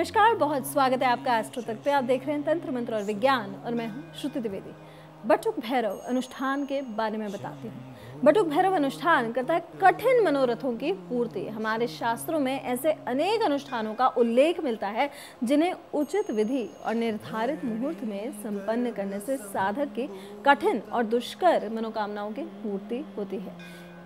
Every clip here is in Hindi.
नमस्कार, बहुत स्वागत है आपका एस्ट्रो तक पे। आप देख रहे हैं तंत्र, मंत्र और विज्ञान, और मैं हूँ श्रुति द्विवेदी। बटुक भैरव अनुष्ठान के बारे में बताती हूँ। बटुक भैरव अनुष्ठान करता है कठिन मनोरथों की पूर्ति। हमारे शास्त्रों में ऐसे अनेक अनुष्ठानों का उल्लेख मिलता है, जिन्हें उचित विधि और निर्धारित मुहूर्त में संपन्न करने से साधक की कठिन और दुष्कर मनोकामनाओं की पूर्ति होती है।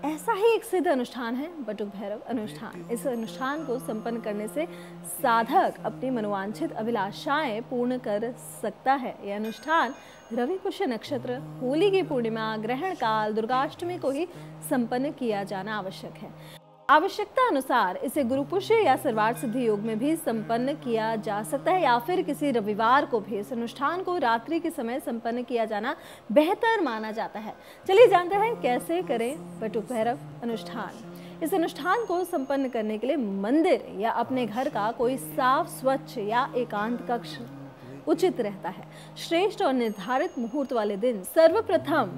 ऐसा ही एक सिद्ध अनुष्ठान है, बटुक भैरव अनुष्ठान। इस अनुष्ठान को संपन्न करने से साधक अपनी मनोवांछित अभिलाषाएँ पूर्ण कर सकता है। यह अनुष्ठान रवि पुष्य नक्षत्र, होली की पूर्णिमा, ग्रहण काल, दुर्गाष्टमी को ही संपन्न किया जाना आवश्यक है। आवश्यकता अनुसार इसे गुरु पुष्य या सर्वार सिद्धि योग में भी संपन्न किया जा सकता है, या फिर किसी रविवार को भी इस अनुष्ठान को रात्रि के समय संपन्न किया जाना बेहतर माना जाता है। चलिए जानते हैं कैसे करें बटुक भैरव अनुष्ठान। इस अनुष्ठान को संपन्न करने के लिए मंदिर या अपने घर का कोई साफ़, स्वच्छ या एकांत कक्ष उचित रहता है। श्रेष्ठ और निर्धारित मुहूर्त वाले दिन सर्वप्रथम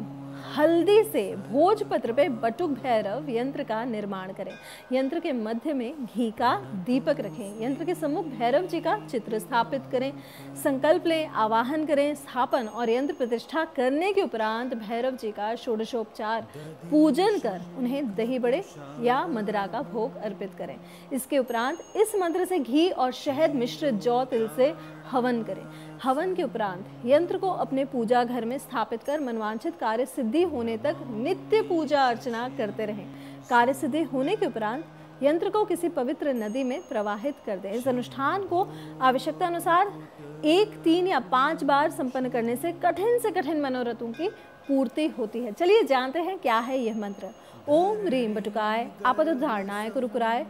हल्दी से भोजपत्र पे बटुक भैरव यंत्र का निर्माण करें। यंत्र के मध्य में घी का दीपक रखें। यंत्र के सम्मुख भैरव जी का चित्र स्थापित करें। संकल्प लें, आवाहन करें, स्थापन और यंत्र प्रतिष्ठा करने के उपरांत भैरव जी का षोडशोपचार पूजन कर उन्हें दही बड़े या मदरा का भोग अर्पित करें। इसके उपरांत इस मंत्र से घी और शहद मिश्रित जौ तिल से हवन करें। हवन के उपरांत यंत्र को अपने पूजा घर में स्थापित कर मनवांछित कार्य सिद्धि होने तक नित्य पूजा अर्चना करते रहें। कार्य सिद्धि होने के उपरांत यंत्र को किसी पवित्र नदी में प्रवाहित कर दें। इस अनुष्ठान को आवश्यकता अनुसार एक, तीन या पाँच बार संपन्न करने से कठिन से कठिन मनोरथों की पूर्ति होती है। चलिए जानते हैं क्या है यह मंत्र। ओम रीम बटुकाय आपदुद्धारणाय कुरुकुराय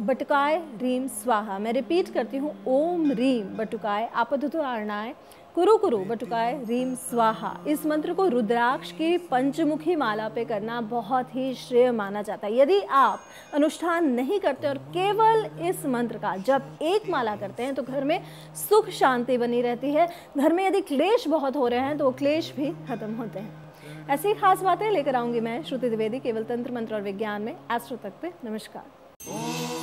बटुकाय रीम स्वाहा। मैं रिपीट करती हूँ, ओम रीम बटुकाय आपदुद्धारणाय कुरु कुरु बटुकाय रीम स्वाहा। इस मंत्र को रुद्राक्ष की पंचमुखी माला पे करना बहुत ही श्रेय माना जाता है। यदि आप अनुष्ठान नहीं करते और केवल इस मंत्र का जब एक माला करते हैं तो घर में सुख शांति बनी रहती है। घर में यदि क्लेश बहुत हो रहे हैं तो वो क्लेश भी खत्म होते हैं। ऐसी खास बातें लेकर आऊँगी मैं श्रुति द्विवेदी, केवल तंत्र मंत्र और विज्ञान में। एस्ट्रो तक पे नमस्कार।